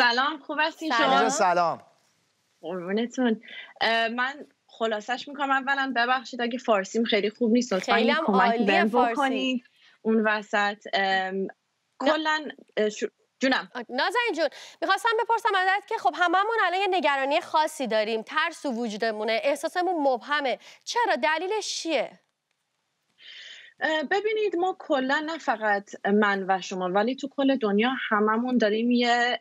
سلام خوب هستین شما؟ سلام. قربونتون. من خلاصش می‌کنم اولا. ببخشید اگه فارسیم خیلی خوب نیست لطفا خیلی هم عالیه فارسی. اون وسط. کلا جونم. نازنین جون می‌خواستم بپرسم ازت که خب هممون الان یه نگرانی خاصی داریم. ترس و وجودمونه احساسمون مبهمه. چرا؟ دلیلش چیه؟ ببینید ما کلا نه فقط من و شما ولی تو کل دنیا هممون داریم یه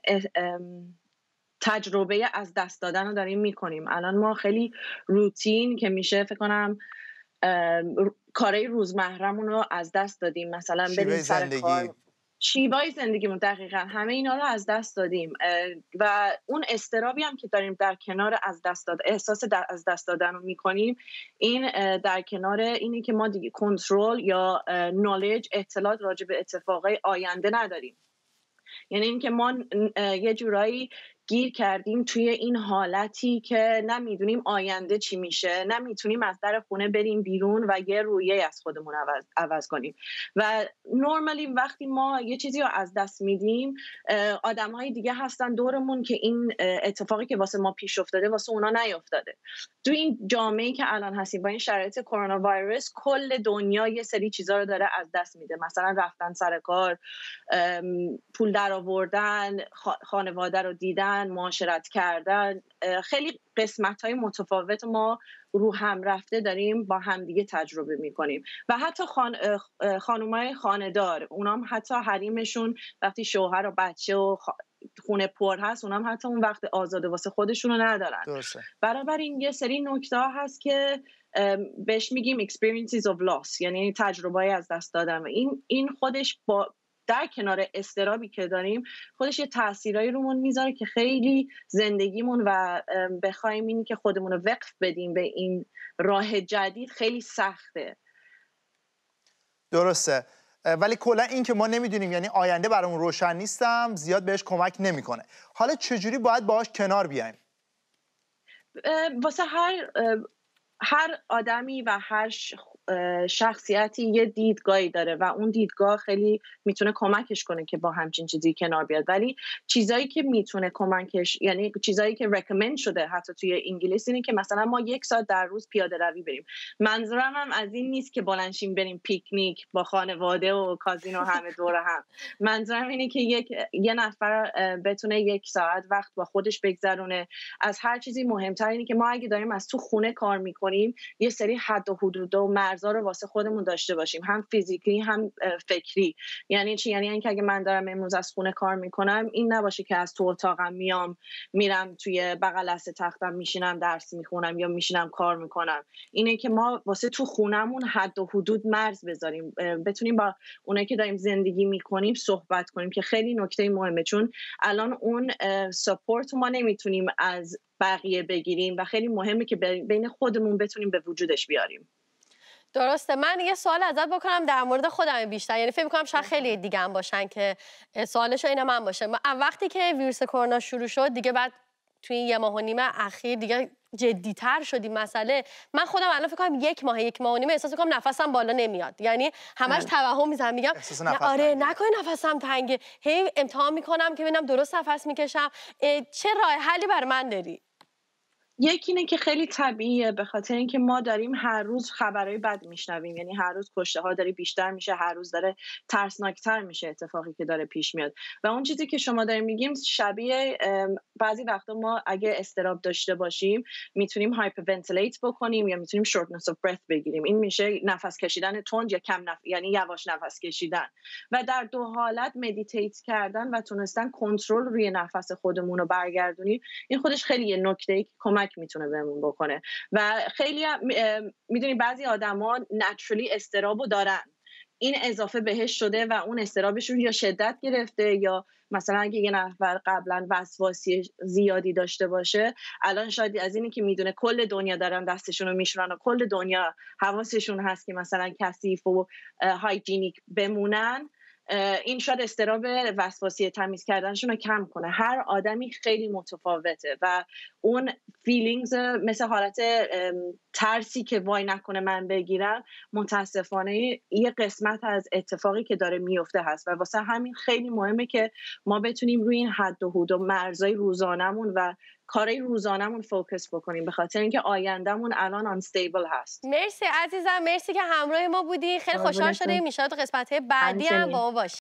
تجربه از دست دادن رو داریم می‌کنیم. الان ما خیلی روتین که میشه فکر کنم کارهای روزمهرمون رو از دست دادیم. مثلا بریم سر کار. شیوای زندگیمون دقیقا همه اینا رو از دست دادیم و اون استرابی هم که داریم در کنار از دست داد احساس در از دست دادن رو می‌کنیم این در کنار اینه که ما دیگه کنترل یا نالج اطلاعات راجع به اتفاقای آینده نداریم. یعنی اینکه ما یه جورایی گیر کردیم توی این حالتی که نمی‌دونیم آینده چی میشه نمی‌تونیم از در خونه بریم بیرون و یه رویه از خودمون عوض, عوض کنیم. و نورمالی وقتی ما یه چیزی رو از دست میدیم آدم های دیگه هستن دورمون که این اتفاقی که واسه ما پیش افتاده واسه اونا نیافتاده تو این جامعه که الان هستیم با این شرایط کرونا ویروس کل دنیا یه سری چیزا رو داره از دست میده. مثلا رفتن سر کار پول در آوردن خانواده رو دیدن. معاشرت کردن خیلی قسمت های متفاوت ما رو هم رفته داریم با همدیگه تجربه می‌کنیم. و حتی خان... خانومای خاندار اونام حتی حریمشون وقتی شوهر و بچه و خونه پر هست اونام حتی اون وقت آزاده واسه خودشونو ندارن. برابر این یه سری نکته هست که بهش میگیم experiences of loss یعنی تجربه از دست دادن. و این این خودش با در کنار استرابی که داریم خودش یه تاثیرایی رومون می‌ذاره که خیلی زندگیمون و بخوایم اینی که خودمون رو وقف بدیم به این راه جدید خیلی سخته. درسته. ولی کلا این که ما نمی‌دونیم یعنی آینده برامون روشن نیستم زیاد بهش کمک نمی‌کنه. حالا چجوری باید باهاش کنار بیایم؟ واسه هر هر آدمی و هر شخصیتی یه دیدگاهی داره و اون دیدگاه خیلی می‌تونه کمکش کنه که با همچین چیزی کنار بیاد. ولی چیزایی که می‌تونه کمکش یعنی چیزایی که رکمند شده حتی توی انگلیس اینه که مثلا ما یک ساعت در روز پیاده روی بریم. منظورم هم از این نیست که بلنشیم بریم پیکنیک با خانواده و کازینو همه دور هم. منظورم اینه که یک یه نفر بتونه یک ساعت وقت با خودش بگذرونه. از هر چیزی مهمتر اینه که ما اگه داریم از تو خونه کار می‌کنیم یه سری حد و حدود و مرزا رو واسه خودمون داشته باشیم. هم فیزیکی هم فکری. یعنی چی؟ یعنی اینکه اگه من دارم امروز از خونه کار می‌کنم این نباشه که از تو اتاقم میام میرم توی بغل دست تختم میشینم درس می‌خونم یا میشینم کار می‌کنم. اینه که ما واسه تو خونمون حد و حدود مرز بذاریم. بتونیم با اونایی که داریم زندگی می‌کنیم صحبت کنیم که خیلی نکته مهمه. چون الان اون سپورت ما نمی‌تونیم از بقیه بگیریم و خیلی مهمه که بین خودمون بتونیم به وجودش بیاریم. درسته. من یه سوال ازت بکنم در مورد خودم بیشتر. یعنی فکر می‌کنم شاید خیلی دیگه هم باشن که سوالش این من باشه. وقتی که ویروس کرونا شروع شد دیگه بعد توی این یه ماه و نیم اخیر دیگه جدیتر شدی مسئله. من خودم الان فکر کنم یک ماه یک ماه و نیم احساس کنم نفسم بالا نمیاد. یعنی همش بله. توهم می‌زنم. میگم آره نکنه نفسم تنگه. هی امتحان می‌کنم که ببینم درست نفس می‌کشم. چه راه حلی برا من داری؟ یکی اینه که خیلی طبیعیه به خاطر اینکه ما داریم هر روز خبرهای بد میشنویم. یعنی هر روز کشته ها داره بیشتر میشه هر روز داره ترسناکتر میشه اتفاقی که داره پیش میاد. و اون چیزی که شما داریم میگیم شبیه بعضی وقتا ما اگه اضطراب داشته باشیم می‌تونیم hyper بکنیم یا می‌تونیم shortness of breath بگیریم. این میشه نفس کشیدن تند یا کم نف... یعنی یواش نفس کشیدن. و در دو حالت مدیتیت کردن و تونستن کنترل روی نفس خودمون رو برگردونیم. این خودش خیلی نکته کمک کمک می‌تونه بهمون بکنه. و خیلی می‌دونی بعضی آدما نچرلی استرابو دارن. این اضافه بهش شده و اون استرابشون یا شدت گرفته یا مثلا اگه یه نفر قبلا وسواسی زیادی داشته باشه الان شاید از اینی که می‌دونه کل دنیا دارن دستشون رو میشورن و کل دنیا حواسشون هست که مثلا کثیف و hygienic بمونن این شاید اضطراب وسواسی تمیز کردنشون رو کم کنه. هر آدمی خیلی متفاوته و اون feelings مثل حالت ترسی که وای نکنه من بگیرم متاسفانه یه قسمت از اتفاقی که داره میفته هست. و واسه همین خیلی مهمه که ما بتونیم روی این حد و حدود و مرزای روزانمون و کارهای روزانمون focus بکنیم به خاطر اینکه آیندهمون الان unstable هست. مرسی عزیزم مرسی که همراه ما بودی. خیلی خوشحال شدم ایشالا قسمت بعدی هم با ما باشی.